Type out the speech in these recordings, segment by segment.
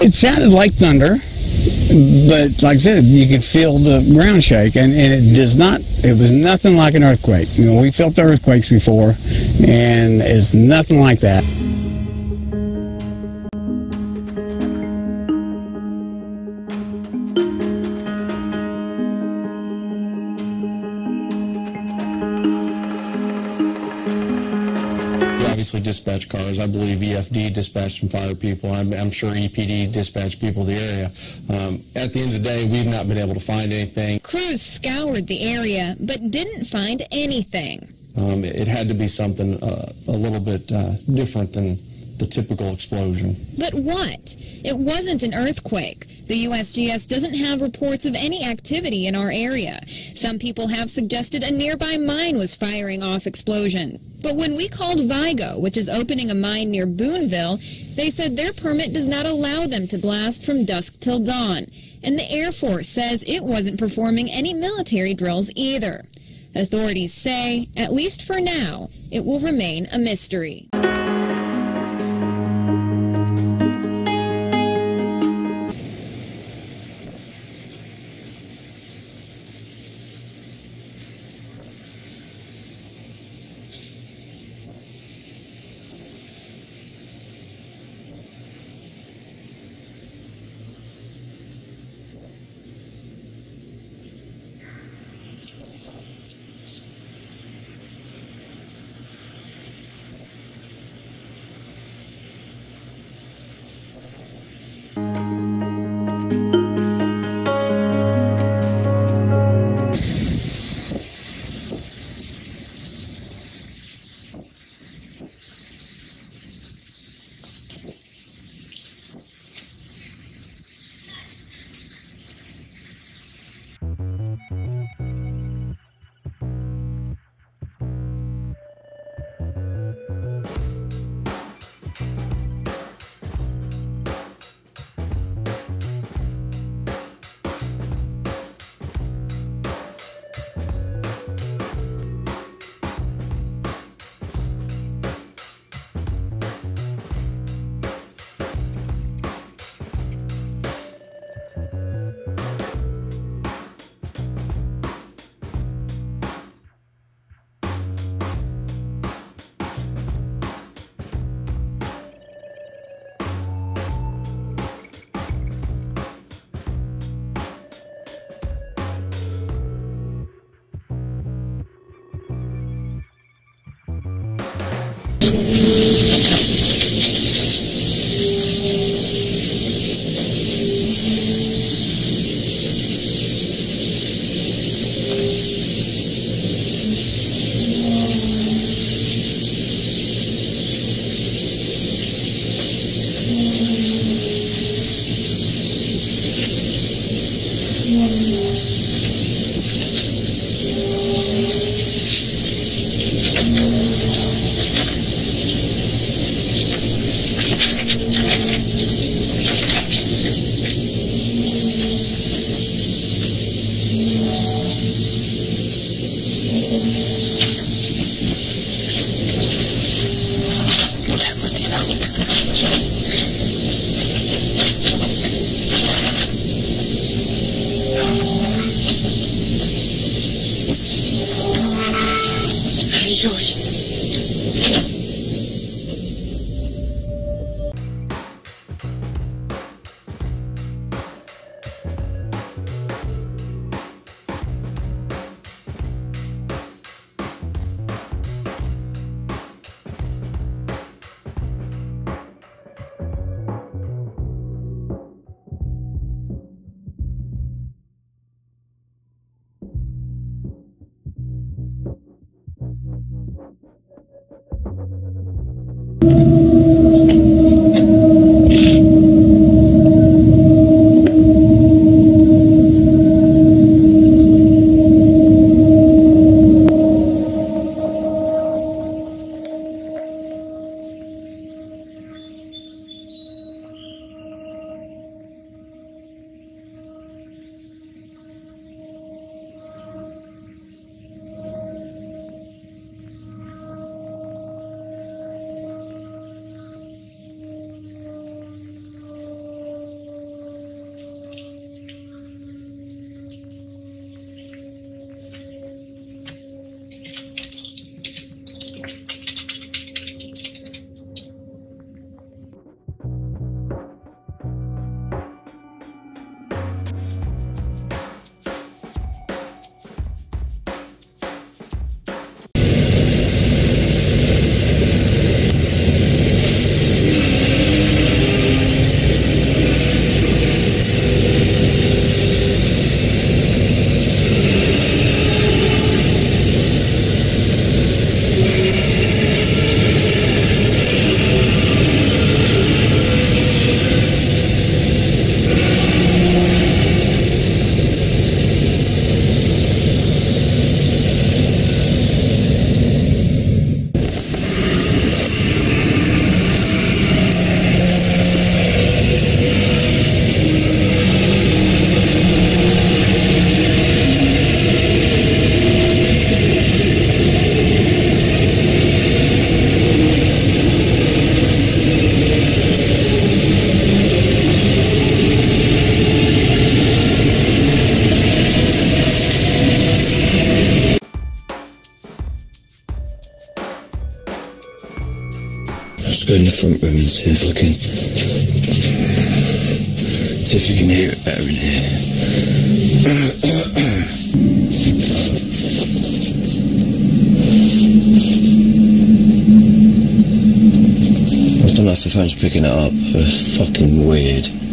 It sounded like thunder, but like I said, you could feel the ground shake, and, and it does not. It was nothing like an earthquake. You know, we felt earthquakes before, and it's nothing like that. Dispatch cars. I believe EFD dispatched some fire people. I'm, I'm sure EPD dispatched people to the area. Um, at the end of the day, we've not been able to find anything. Crews scoured the area but didn't find anything. Um, it, it had to be something uh, a little bit uh, different than the typical explosion. But what? It wasn't an earthquake. The USGS doesn't have reports of any activity in our area. Some people have suggested a nearby mine was firing off explosion. But when we called Vigo, which is opening a mine near Boonville, they said their permit does not allow them to blast from dusk till dawn. And the Air Force says it wasn't performing any military drills either. Authorities say, at least for now, it will remain a mystery. In the front room and see if I can. See if you can hear it better in here. I don't know if the phone's picking it up. It's fucking weird.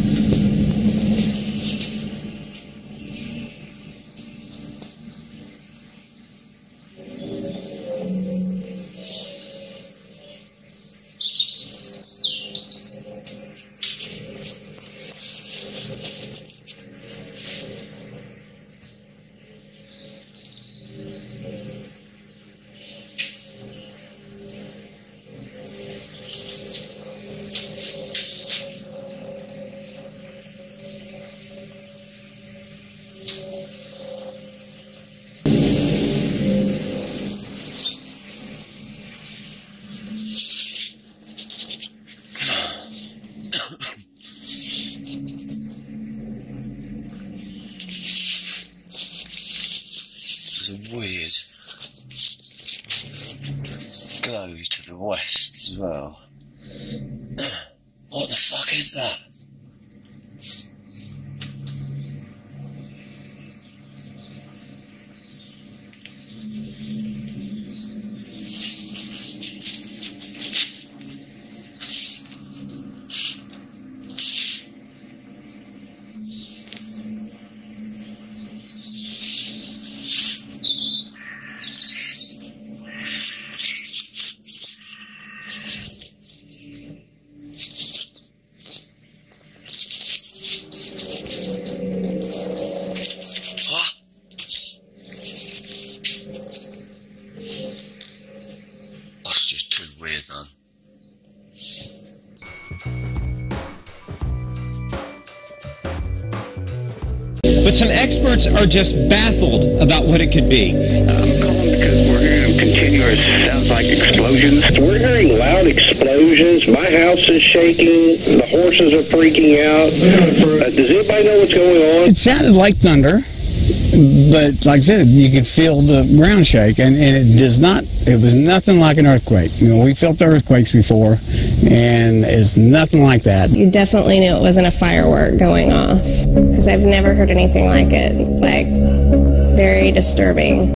There's a weird glow to the west as well. What the fuck is that? Some experts are just baffled about what it could be. I'm calling because we're hearing continuous sounds like explosions. We're hearing loud explosions. My house is shaking. The horses are freaking out. Uh, does anybody know what's going on? It sounded like thunder, but like I said, you could feel the ground shake, and, and it does not. It was nothing like an earthquake. You know, we felt earthquakes before, and it's nothing like that. You definitely knew it wasn't a firework going off because I've never heard anything like it. Like, very disturbing.